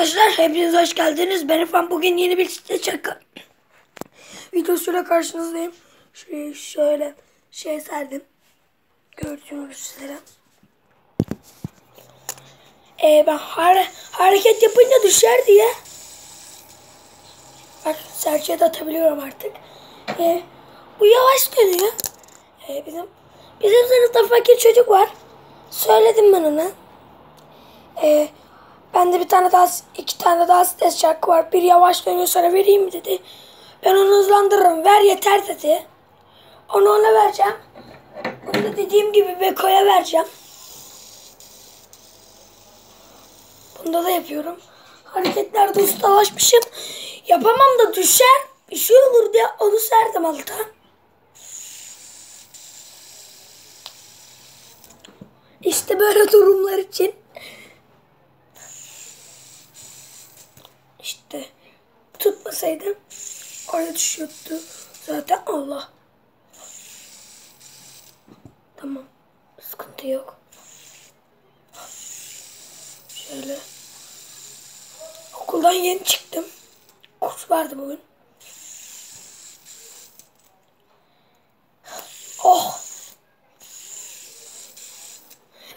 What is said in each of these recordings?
arkadaşlar, hepiniz hoş geldiniz. Ben İrfan. Bugün yeni bir site çakı videosuyla karşınızdayım. Şöyle, şöyle şey serdim. Gördüğünüz üzere. Ee, ben hare hareket yapınca düşer diye Bak serçeye de atabiliyorum artık. Ee, bu yavaş dönüyor. Ee, bizim bizim sınıfta fakir çocuk var. Söyledim ben ona. Ee, bende bir tane daha, iki tane daha stres şarkı var. Bir yavaş dönüyor sana vereyim mi dedi. Ben onu hızlandırırım. Ver yeter dedi. Onu ona vereceğim. Onu da dediğim gibi Beko'ya vereceğim. Bunda da yapıyorum. Hareketlerde ustalaşmışım. Yapamam da düşer. Bir şey olur diye onu serdim alta. İşte böyle durumlar için İşte tutmasaydım oraya düşüyordu. Zaten Allah. Tamam. Sıkıntı yok. Şöyle. Okuldan yeni çıktım. Kurs vardı bugün. Oh.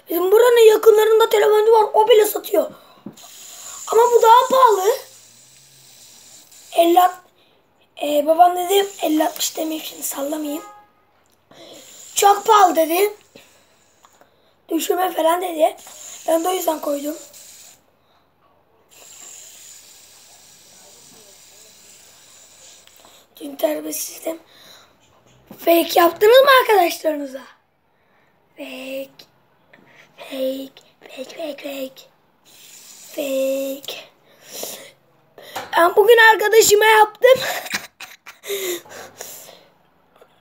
Bizim buranın yakınlarında telefoncu var. O bile satıyor. Ama bu daha pahalı. 50 ee, babam dedi 50 60 demeyeyim şimdi sallamayayım. Çok pahalı dedi. Düşürme falan dedi. Ben de o yüzden koydum. Dün terbiyesizdim. Fake yaptınız mı arkadaşlarınıza? Fake. Fake. Fake fake fake. Fake. Ben bugün arkadaşıma yaptım.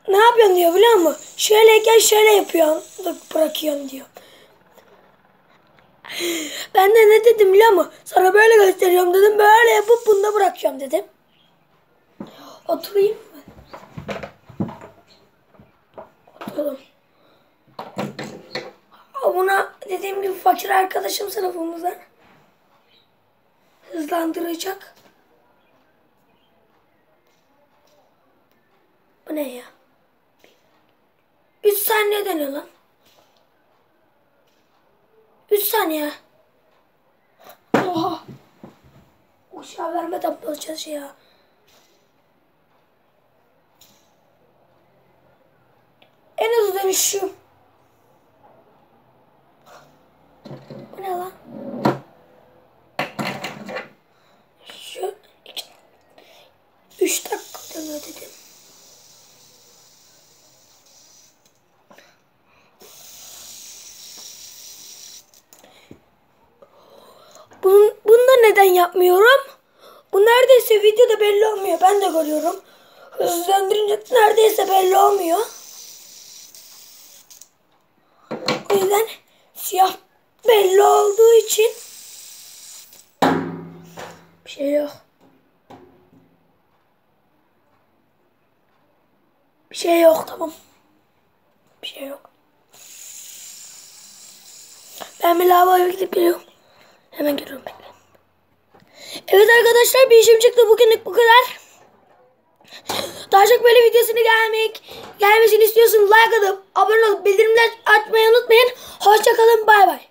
ne yapıyorsun diyor biliyor musun? Şöyleyken şöyle yapıyorsun. Bırakıyorsun diyor. Ben de ne dedim biliyor musun? Sana böyle gösteriyorum dedim. Böyle yapıp bunda bırakıyorum dedim. Oturayım mı? Oturalım. Buna dediğim gibi fakir arkadaşım sınıfımızdan hızlandıracak. Bu ne ya? 3 saniye dönüyor lan. 3 saniye. Oha. Uşağı vermeden bozacağız ya. En hızlı dönüşüm. Bu ne lan? Şu iki, üç dakika dönüyor dedim. Bunu, bunu da neden yapmıyorum? Bu neredeyse videoda belli olmuyor. Ben de görüyorum. Hızlandırınca neredeyse belli olmuyor. O yüzden siyah belli olduğu için bir şey yok. Bir şey yok tamam. Bir şey yok. Ben bir lavaboya gidip geliyorum. Hemen geliyorum bekle. Evet arkadaşlar bir işim çıktı. Bugünlük bu kadar. Daha çok böyle videosunu gelmek, gelmesini istiyorsanız like atıp abone olup bildirimler açmayı unutmayın. Hoşçakalın bay bay.